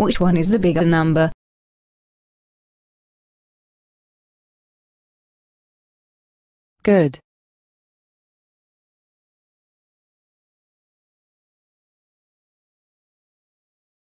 Which one is the bigger number? Good.